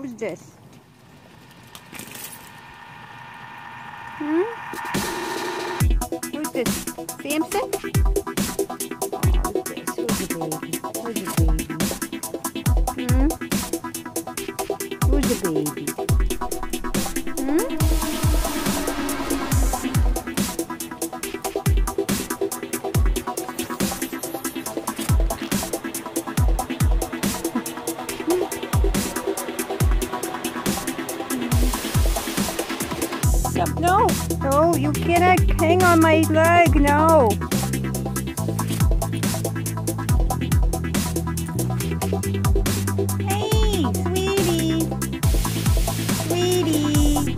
Who's this? Hmm? Who's this? Sampson? Who's this? Who's the baby? Who's the baby? Hmm? Who's the No, no, you cannot hang on my leg, no. Hey, sweetie. Sweetie.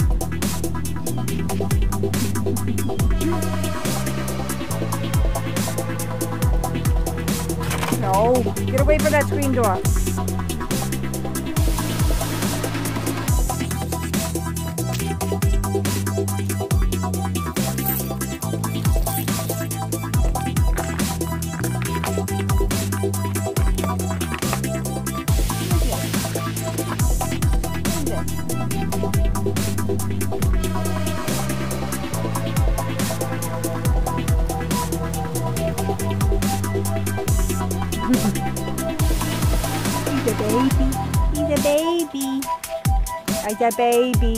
No, get away from that screen door. He's a baby. He's a baby. He's a baby.